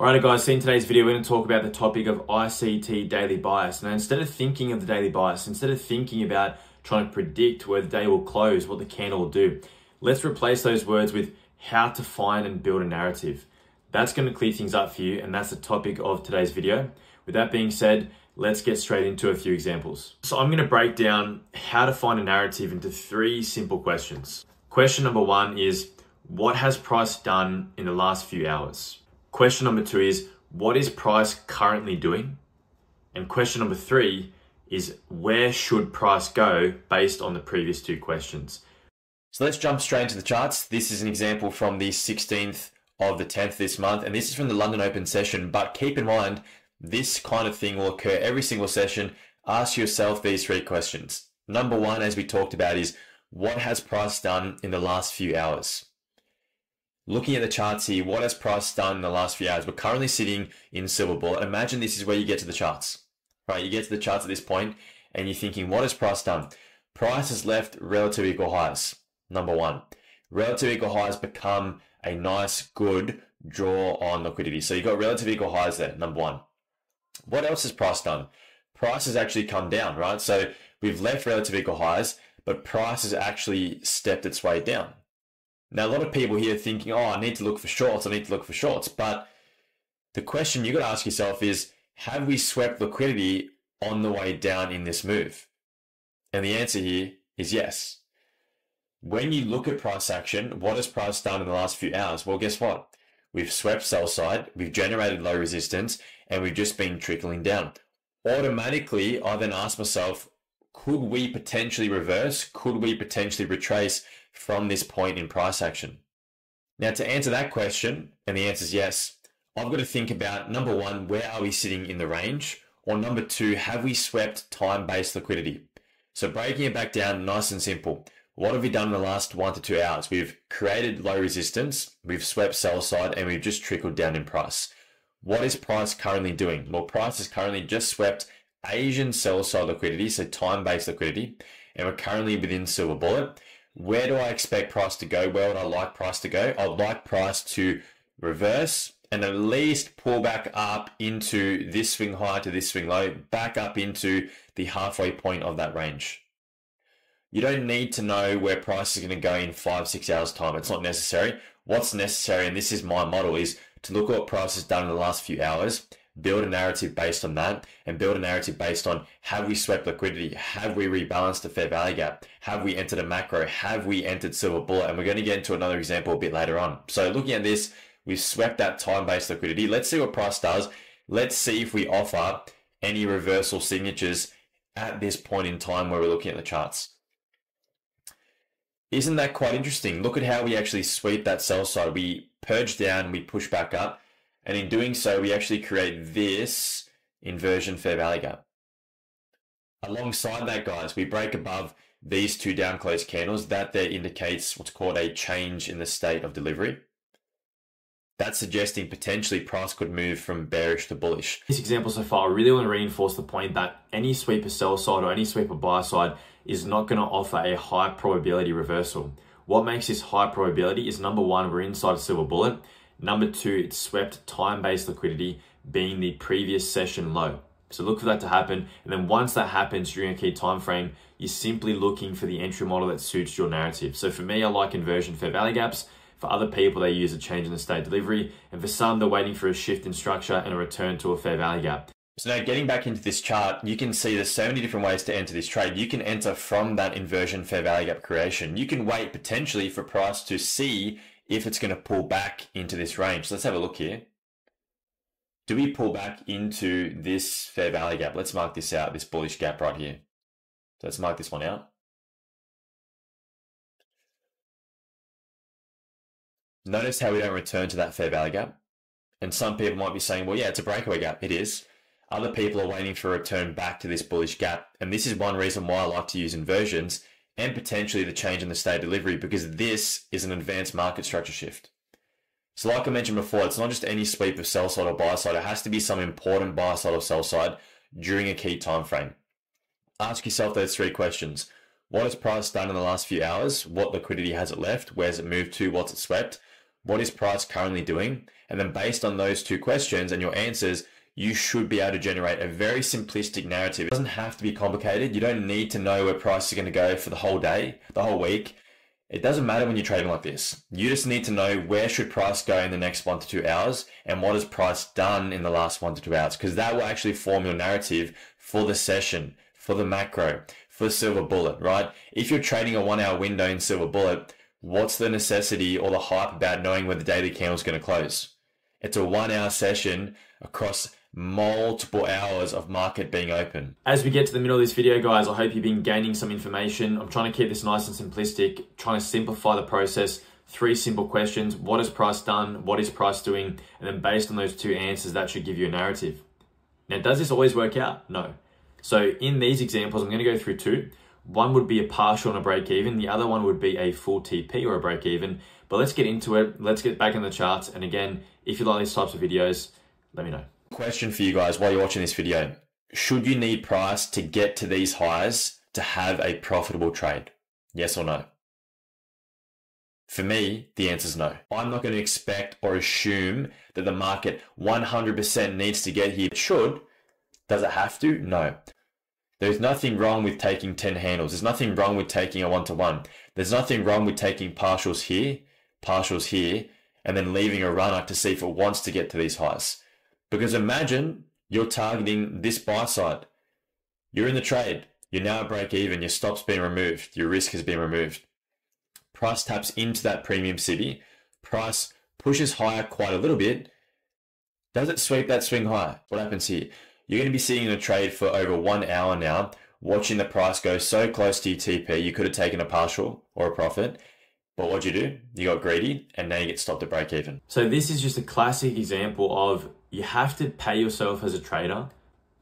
Alright guys, so in today's video we're going to talk about the topic of ICT daily bias. Now instead of thinking of the daily bias, instead of thinking about trying to predict where the day will close, what the candle will do, let's replace those words with how to find and build a narrative. That's going to clear things up for you and that's the topic of today's video. With that being said, let's get straight into a few examples. So I'm going to break down how to find a narrative into three simple questions. Question number one is, what has price done in the last few hours? Question number two is, what is price currently doing? And question number three is, where should price go based on the previous two questions? So let's jump straight into the charts. This is an example from the 16th of the 10th this month, and this is from the London Open session. But keep in mind, this kind of thing will occur every single session. Ask yourself these three questions. Number one, as we talked about, is what has price done in the last few hours? Looking at the charts here, what has price done in the last few hours? We're currently sitting in silver bullet. Imagine this is where you get to the charts, right? You get to the charts at this point and you're thinking, what has price done? Price has left relative equal highs. Number one, relative equal highs become a nice, good draw on liquidity. So you've got relative equal highs there, number one. What else has price done? Price has actually come down, right? So we've left relative equal highs, but price has actually stepped its way down. Now, a lot of people here thinking, oh, I need to look for shorts, I need to look for shorts. But the question you got to ask yourself is, have we swept liquidity on the way down in this move? And the answer here is yes. When you look at price action, what has price done in the last few hours? Well, guess what? We've swept sell side, we've generated low resistance, and we've just been trickling down. Automatically, I then ask myself, could we potentially reverse? Could we potentially retrace from this point in price action? Now, to answer that question, and the answer is yes, I've got to think about number one, where are we sitting in the range? Or number two, have we swept time based liquidity? So, breaking it back down, nice and simple. What have we done in the last one to two hours? We've created low resistance, we've swept sell side, and we've just trickled down in price. What is price currently doing? Well, price is currently just swept Asian sell side liquidity, so time based liquidity, and we're currently within silver bullet. Where do I expect price to go? Where would I like price to go? I'd like price to reverse and at least pull back up into this swing high to this swing low, back up into the halfway point of that range. You don't need to know where price is going to go in five, six hours time. It's not necessary. What's necessary, and this is my model, is to look at what price has done in the last few hours build a narrative based on that and build a narrative based on have we swept liquidity? Have we rebalanced the fair value gap? Have we entered a macro? Have we entered silver bullet? And we're going to get into another example a bit later on. So looking at this, we've swept that time-based liquidity. Let's see what price does. Let's see if we offer any reversal signatures at this point in time where we're looking at the charts. Isn't that quite interesting? Look at how we actually sweep that sell side. We purge down, we push back up and in doing so, we actually create this inversion fair value gap. Alongside that, guys, we break above these two down close candles. That there indicates what's called a change in the state of delivery. That's suggesting potentially price could move from bearish to bullish. This example so far, I really want to reinforce the point that any sweeper sell side or any sweeper buy side is not going to offer a high probability reversal. What makes this high probability is number one, we're inside a silver bullet. Number two, it swept time-based liquidity being the previous session low. So look for that to happen. And then once that happens during a key time frame, you're simply looking for the entry model that suits your narrative. So for me, I like inversion fair value gaps. For other people, they use a change in the state delivery. And for some, they're waiting for a shift in structure and a return to a fair value gap. So now getting back into this chart, you can see there's so many different ways to enter this trade. You can enter from that inversion fair value gap creation. You can wait potentially for price to see if it's going to pull back into this range. Let's have a look here. Do we pull back into this fair value gap? Let's mark this out, this bullish gap right here. So let's mark this one out. Notice how we don't return to that fair value gap. And some people might be saying, well, yeah, it's a breakaway gap. It is. Other people are waiting for a return back to this bullish gap. And this is one reason why I like to use inversions and potentially the change in the state delivery because this is an advanced market structure shift. So like I mentioned before, it's not just any sweep of sell side or buy side. It has to be some important buy side or sell side during a key time frame. Ask yourself those three questions. What has price done in the last few hours? What liquidity has it left? Where's it moved to? What's it swept? What is price currently doing? And then based on those two questions and your answers, you should be able to generate a very simplistic narrative. It doesn't have to be complicated. You don't need to know where price is going to go for the whole day, the whole week. It doesn't matter when you're trading like this. You just need to know where should price go in the next one to two hours and what has price done in the last one to two hours because that will actually form your narrative for the session, for the macro, for Silver Bullet, right? If you're trading a one hour window in Silver Bullet, what's the necessity or the hype about knowing where the daily candle is going to close? It's a one hour session across multiple hours of market being open. As we get to the middle of this video, guys, I hope you've been gaining some information. I'm trying to keep this nice and simplistic, trying to simplify the process. Three simple questions. What has price done? What is price doing? And then based on those two answers, that should give you a narrative. Now, does this always work out? No. So in these examples, I'm going to go through two. One would be a partial and a break even. The other one would be a full TP or a break even. But let's get into it. Let's get back in the charts. And again, if you like these types of videos, let me know. Question for you guys while you're watching this video. Should you need price to get to these highs to have a profitable trade? Yes or no? For me, the answer is no. I'm not going to expect or assume that the market 100% needs to get here. It should. Does it have to? No. There's nothing wrong with taking 10 handles. There's nothing wrong with taking a one to one. There's nothing wrong with taking partials here, partials here, and then leaving a runner to see if it wants to get to these highs. Because imagine you're targeting this buy side. You're in the trade. You're now at break even. Your stop's been removed. Your risk has been removed. Price taps into that premium city. Price pushes higher quite a little bit. Does it sweep that swing higher? What happens here? You're going to be sitting in a trade for over one hour now, watching the price go so close to your TP, you could have taken a partial or a profit. But what'd you do? You got greedy and now you get stopped at break even. So this is just a classic example of you have to pay yourself as a trader.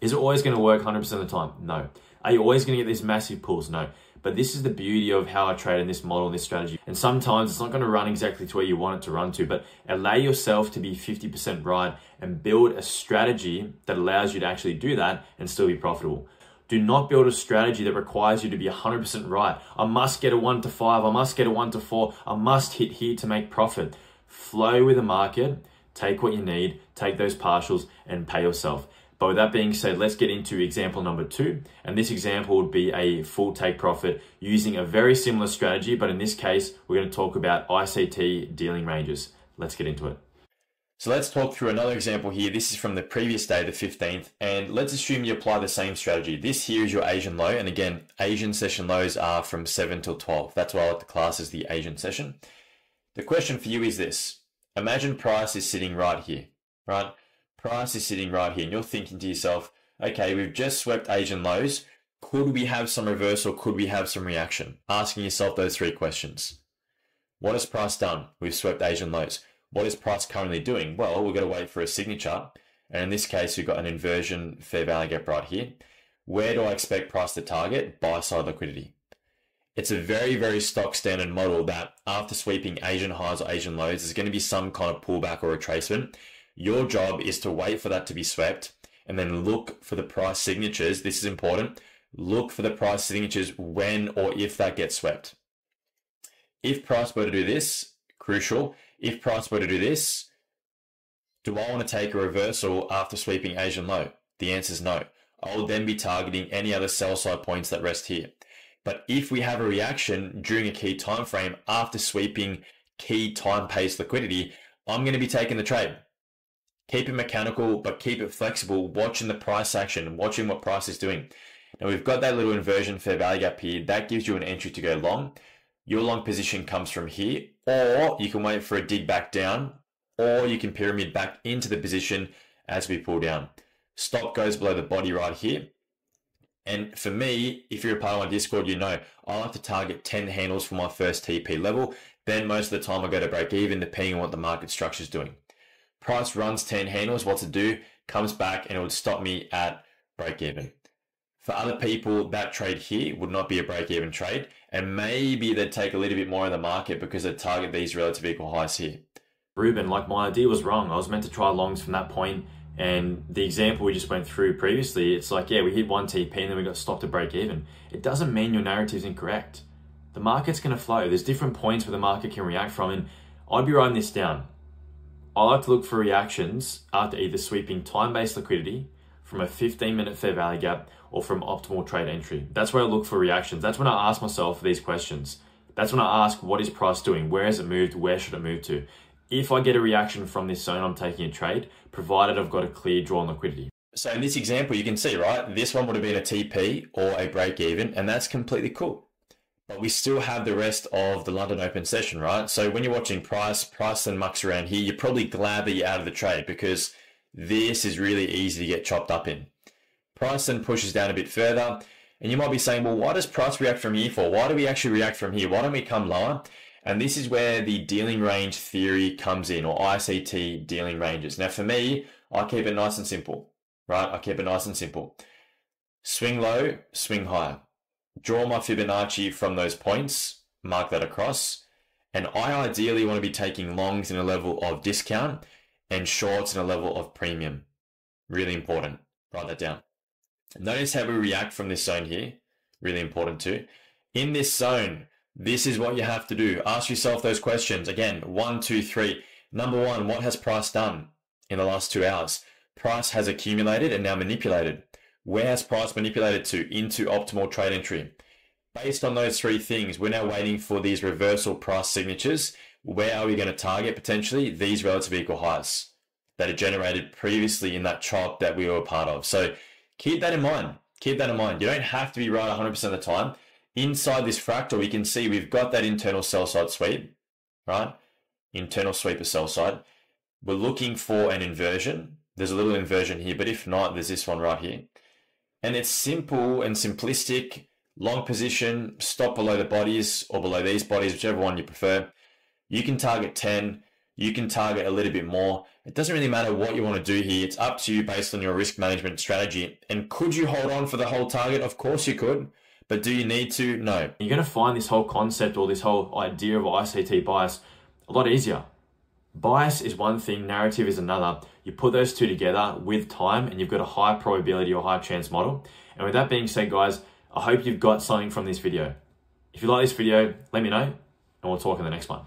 Is it always going to work 100% of the time? No. Are you always going to get these massive pulls? No. But this is the beauty of how I trade in this model, this strategy. And sometimes it's not going to run exactly to where you want it to run to, but allow yourself to be 50% right and build a strategy that allows you to actually do that and still be profitable. Do not build a strategy that requires you to be 100% right. I must get a 1 to 5, I must get a 1 to 4, I must hit here to make profit. Flow with the market, take what you need, take those partials, and pay yourself. But with that being said, let's get into example number two. And this example would be a full take profit using a very similar strategy, but in this case, we're going to talk about ICT dealing ranges. Let's get into it. So let's talk through another example here. This is from the previous day, the 15th, and let's assume you apply the same strategy. This here is your Asian low, and again, Asian session lows are from 7 till 12. That's why I like the class as the Asian session. The question for you is this. Imagine price is sitting right here, right? Price is sitting right here, and you're thinking to yourself, okay, we've just swept Asian lows. Could we have some reversal? Could we have some reaction? Asking yourself those three questions. What has price done? We've swept Asian lows. What is price currently doing? Well, we've got to wait for a signature. And in this case, we've got an inversion fair value gap right here. Where do I expect price to target? Buy side liquidity. It's a very, very stock standard model that after sweeping Asian highs or Asian lows, there's going to be some kind of pullback or retracement. Your job is to wait for that to be swept and then look for the price signatures. This is important. Look for the price signatures when or if that gets swept. If price were to do this, crucial, if price were to do this, do I want to take a reversal after sweeping Asian low? The answer is no. I will then be targeting any other sell side points that rest here. But if we have a reaction during a key time frame after sweeping key time based liquidity, I'm going to be taking the trade. Keep it mechanical, but keep it flexible, watching the price action, watching what price is doing. Now we've got that little inversion fair value gap here. That gives you an entry to go long. Your long position comes from here, or you can wait for a dig back down, or you can pyramid back into the position as we pull down. Stop goes below the body right here. And for me, if you're a part of my Discord, you know I like to target 10 handles for my first TP level. Then most of the time I go to break even depending on what the market structure is doing. Price runs 10 handles, what's to do? Comes back and it would stop me at break even. For other people, that trade here would not be a break even trade. And maybe they'd take a little bit more in the market because they target these relative equal highs here. Ruben, like my idea was wrong. I was meant to try longs from that point and the example we just went through previously, it's like, yeah, we hit one TP and then we got stopped to break even. It doesn't mean your narrative is incorrect. The market's going to flow. There's different points where the market can react from. And I'd be writing this down. I like to look for reactions after either sweeping time-based liquidity from a 15 minute fair value gap or from optimal trade entry. That's where I look for reactions. That's when I ask myself these questions. That's when I ask, what is price doing? Where has it moved? Where should it move to? If I get a reaction from this zone, I'm taking a trade, provided I've got a clear draw on liquidity. So in this example, you can see, right? This one would have been a TP or a break even, and that's completely cool. But we still have the rest of the London Open session, right? So when you're watching price, price and mucks around here, you're probably glad that you're out of the trade because this is really easy to get chopped up in. Price then pushes down a bit further. And you might be saying, well, why does price react from here for? Why do we actually react from here? Why don't we come lower? And this is where the dealing range theory comes in, or ICT dealing ranges. Now, for me, I keep it nice and simple, right? I keep it nice and simple. Swing low, swing high. Draw my Fibonacci from those points, mark that across. And I ideally want to be taking longs in a level of discount and shorts in a level of premium. Really important. Write that down. Notice how we react from this zone here. Really important too. In this zone, this is what you have to do. Ask yourself those questions. Again, one, two, three. Number one, what has price done in the last two hours? Price has accumulated and now manipulated. Where has price manipulated to? Into optimal trade entry. Based on those three things, we're now waiting for these reversal price signatures. Where are we going to target potentially? These relative equal highs that are generated previously in that chop that we were a part of. So keep that in mind. Keep that in mind. You don't have to be right 100% of the time. Inside this fractal, we can see we've got that internal sell side sweep, right? Internal sweep of sell side. We're looking for an inversion. There's a little inversion here, but if not, there's this one right here. And it's simple and simplistic. Long position, stop below the bodies or below these bodies, whichever one you prefer. You can target 10. You can target a little bit more. It doesn't really matter what you want to do here. It's up to you based on your risk management strategy. And could you hold on for the whole target? Of course you could. But do you need to? No. You're going to find this whole concept or this whole idea of ICT bias a lot easier. Bias is one thing, narrative is another. You put those two together with time and you've got a high probability or high chance model. And with that being said, guys, I hope you've got something from this video. If you like this video, let me know and we'll talk in the next one.